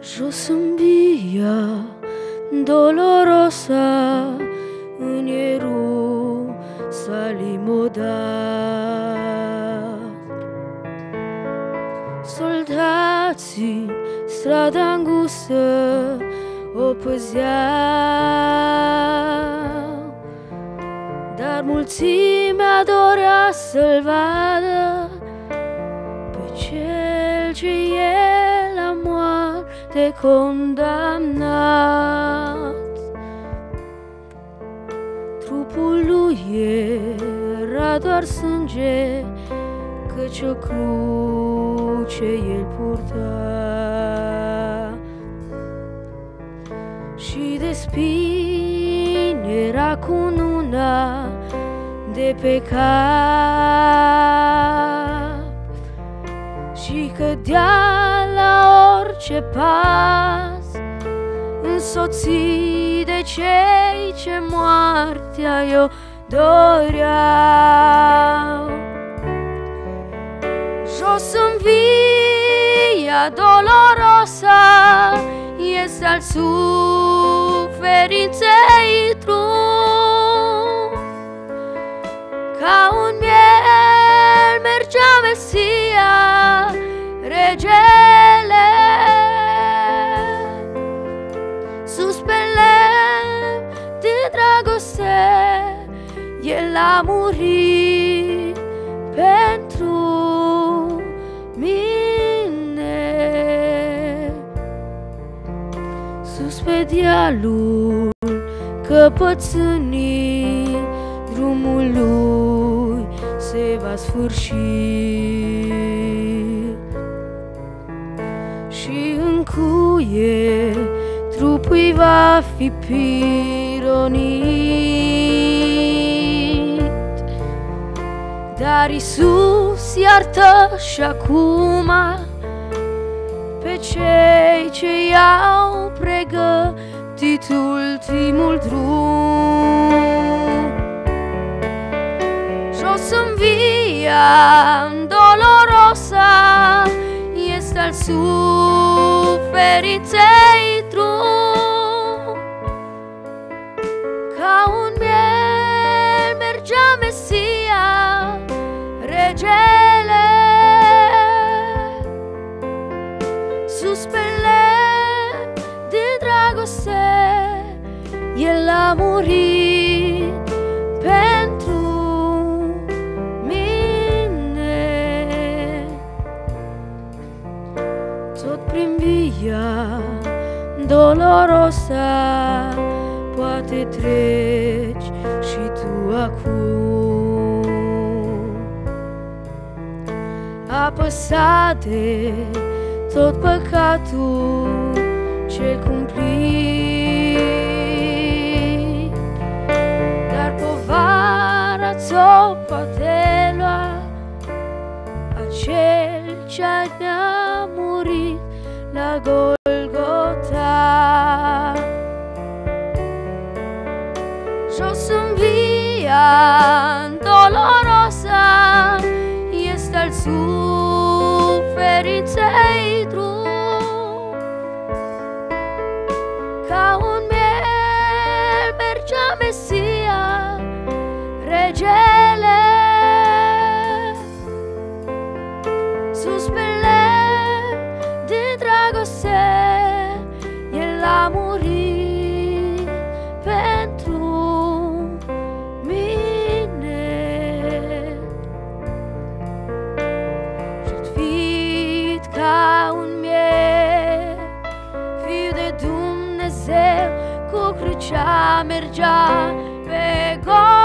Jos în via dolorosa în Ierusalim odată. Soldații strada îngustă o păzeau, dar mulțimea dorea să-l vadă pe cel ce e la moarte condamnat. Trupul lui era doar sânge, căci o cruce el purta. Și de spini era cununa de pe cap. Și cădea la orice pas Însoțit de cei ce moartea eu doreau. Jos în via dolorosa este al suferinței drum. Ca un miel mergea Mesia, regele. Sus pe lemn de dragoste El a murit dealul căpățânii Drumul lui se va sfârși. Și în cuie trupul va fi pironit. Dar Isus iartă și acum pe cei ce i-au pregătit ultimul drum. Jos în via dolorosa este al suferinței drum. Ca un miel mergea Mesia, regele sus pe lemn de dragoste El a murit pentru mine Tot prin via dolorosa Poate treci și tu acum apăsat de tot păcatul cel cumplit. Povara ți-o poate lua acel ce ne-a murit la Golgota. Dumnezeu, cu crucea mergea pe Golgota.